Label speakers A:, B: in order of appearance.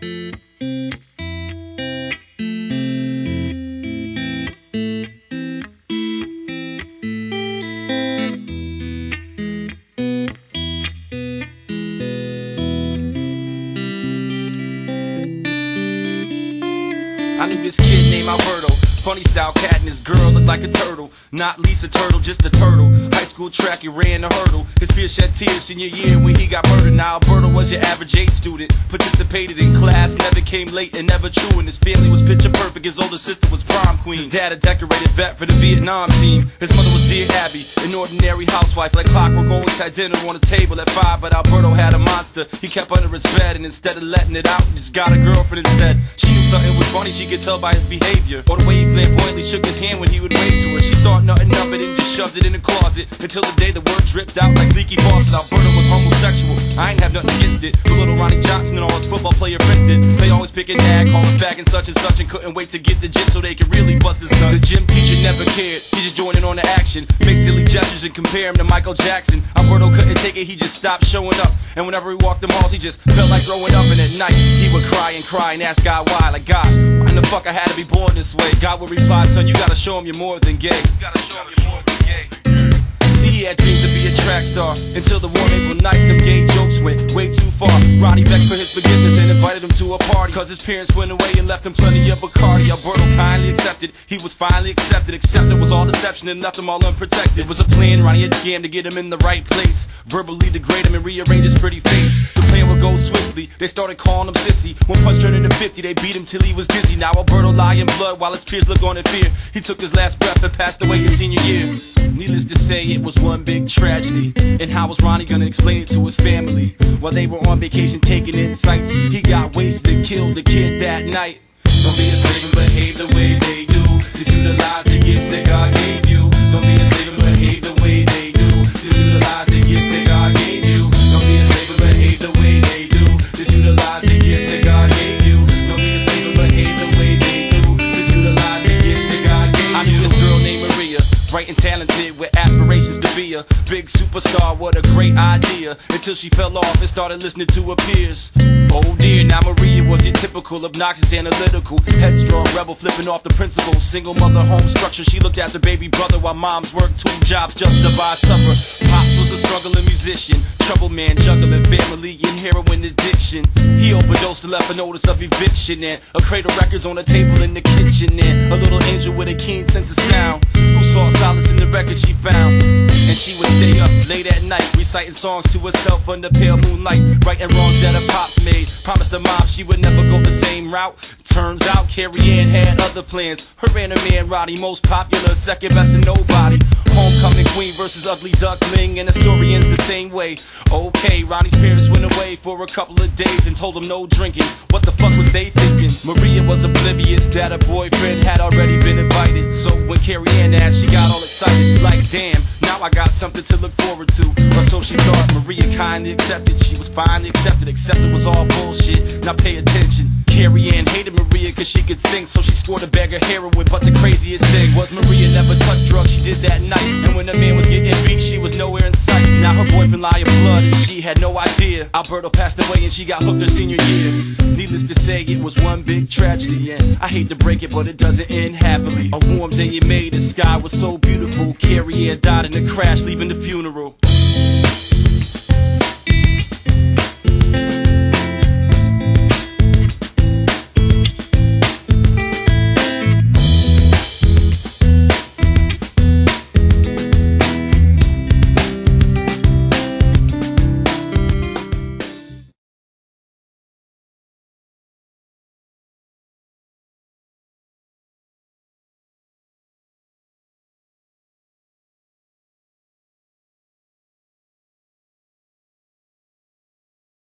A: I knew this kid named Alberto. Funny style cat and his girl looked like a turtle. Not Lisa Turtle, just a turtle. High school track, he ran the hurdle. His fear shed tears in your year when he got murdered. Now Alberto was your average A student. Participated in class, never came late and never true. And his family was picture perfect. His older sister was prom queen. His dad a decorated vet for the Vietnam team. His mother was dear Abby, an ordinary housewife. Like clockwork, always had dinner on the table at five. But Alberto had a monster. He kept under his bed and instead of letting it out, just got a girlfriend instead. She knew something was funny, she could tell by his behavior. Or the way he flamboyantly shook his hand when he would wave to her. She thought nothing of it and just shoved it in the closet. Until the day the word dripped out like leaky faucet. Alberto was homosexual. I ain't have nothing against it. But little Ronnie Johnson and all his football player friends did. They always pick a nag, calling back and such and such, and couldn't wait to get the gym so they could really bust his nuts. The gym teacher never cared. He just joined in on the action. Make silly gestures and compare him to Michael Jackson. Alberto couldn't take it, he just stopped showing up. And whenever he walked the halls, he just felt like throwing up. And at night, he cry and cry and ask God why. Like, God, why the fuck I had to be born this way? God will reply, son, you gotta show him you're more than gay. You gotta show him you're more than gay. Track star until the one April night, them gay jokes went way too far. Ronnie begged for his forgiveness and invited him to a party. Cause his parents went away and left him plenty of Bacardi. Alberto kindly accepted, he was finally accepted. Except it was all deception and left him all unprotected. It was a plan, Ronnie had scammed to get him in the right place. Verbally degrade him and rearrange his pretty face. The plan would go swiftly, they started calling him sissy. One punch turned into 50, they beat him till he was dizzy. Now Alberto lie in blood while his peers look on in fear. He took his last breath and passed away his senior year. Needless to say, it was one big tragedy. And how was Ronnie gonna explain it to his family? While they were on vacation taking in sights, he got wasted killed the kid that night. Don't be a slave and behave the way they do. Just utilize the gifts that God gave talented with aspirations to be a big superstar. What a great idea! Until she fell off and started listening to her peers. Oh dear, now Maria was your typical obnoxious, analytical, headstrong rebel, flipping off the principal. Single mother, home structure. She looked after baby brother while moms worked two jobs just to buy supper. Pops was a musician, trouble man, juggling family and heroin addiction. He overdosed and left a notice of eviction and a crate of records on the table in the kitchen and a little angel with a keen sense of sound who saw solace in the record she found. And she would stay up late at night, reciting songs to herself under pale moonlight, righting wrongs that her pops made. Promised her mom she would never go the same route. Turns out Carrie Ann had other plans. Her and her man Roddy, most popular, second best to nobody. Homecoming queen versus ugly duckling, and the story ends the same way. Okay, Ronnie's parents went away for a couple of days and told him no drinking. What the fuck was they thinking? Maria was oblivious that her boyfriend had already been invited. So when Carrie Ann asked, she got all excited, like damn. Now I got something to look forward to, or so she thought. Maria kindly accepted, she was finally accepted, except it was all bullshit. Now pay attention. Carrie Ann hated Maria cause she could sing, so she scored a bag of heroin. But the craziest thing was Maria never touched drugs, she did that night. And when the man was getting beat, she was nowhere in sight. Now her boyfriend lie in blood, and she had no idea. Alberto passed away and she got hooked her senior year. Needless to say, it was one big tragedy, and I hate to break it, but it doesn't end happily. A warm day in May, the sky was so beautiful. Carrie Ann died in a crash, leaving the funeral.